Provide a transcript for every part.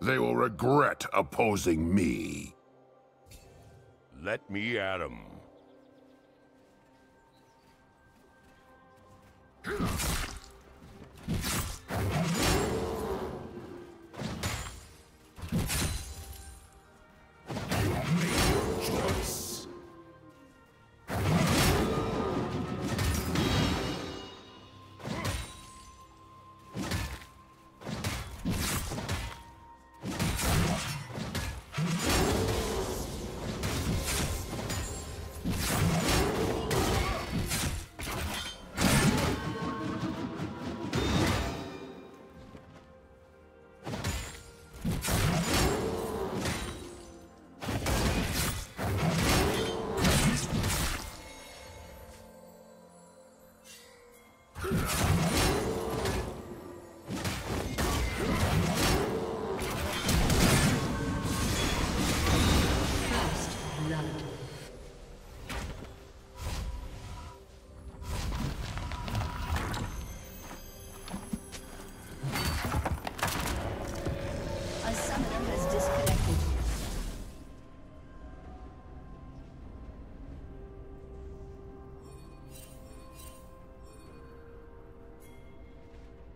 They will regret opposing me. Let me at.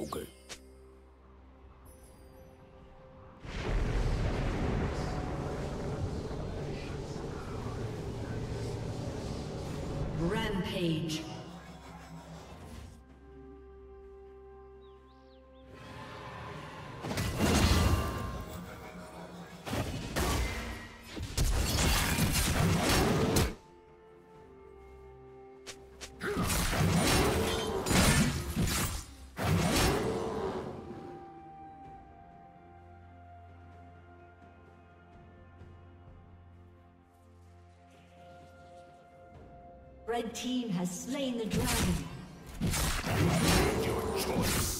Okay. Rampage. Red team has slain the dragon. You made Your choice.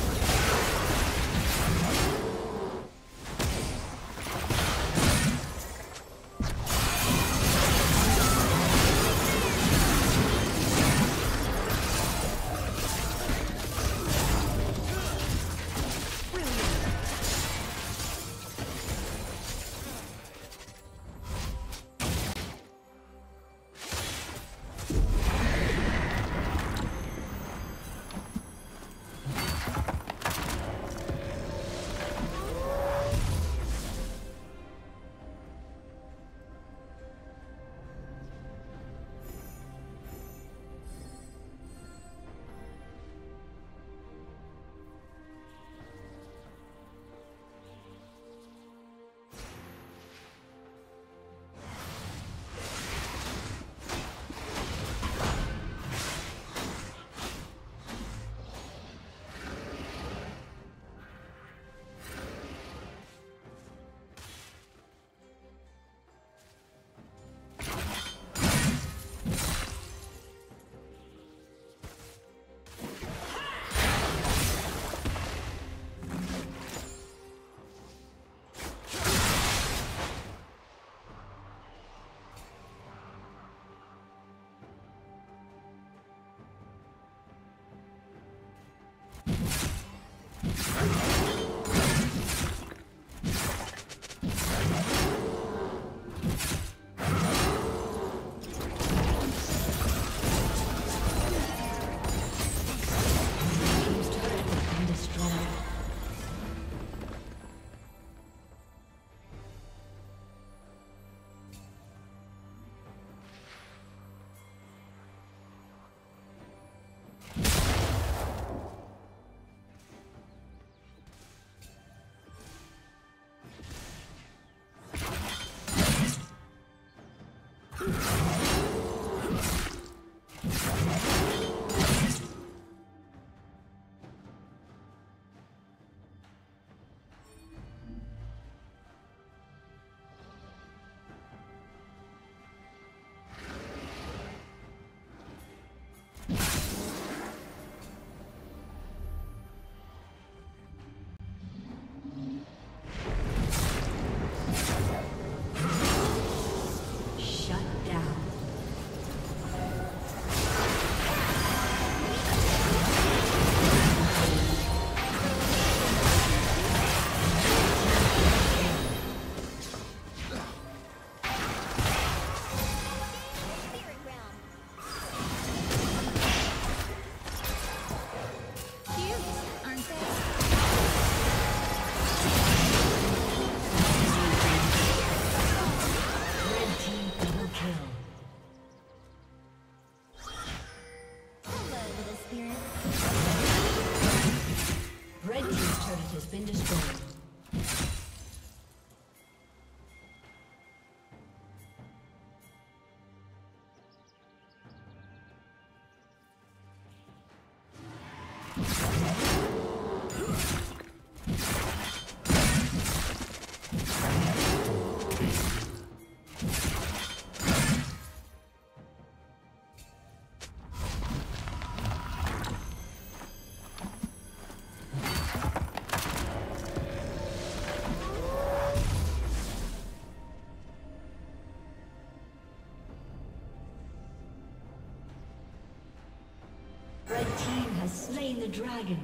Slain the dragon.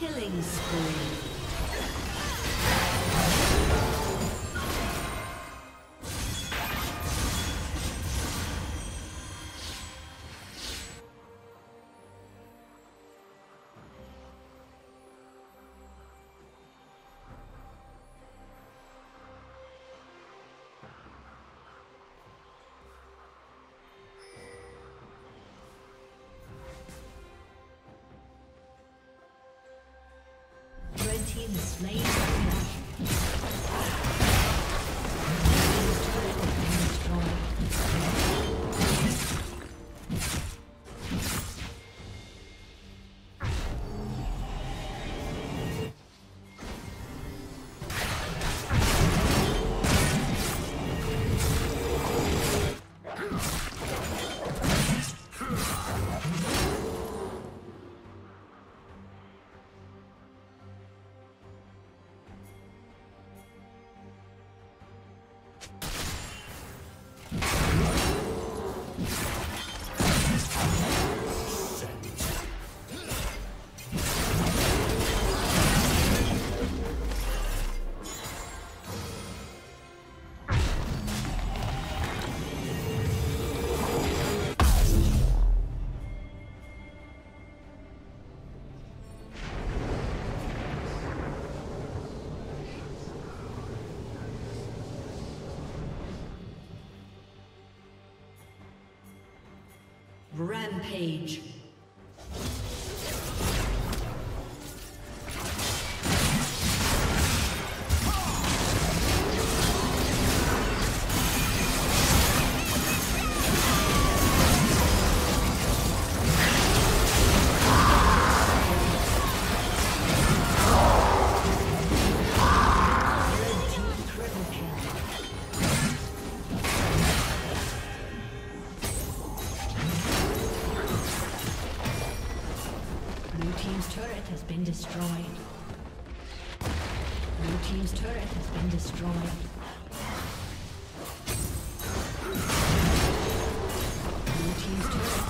Killing spree. Team has slain Rampage.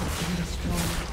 been destroyed.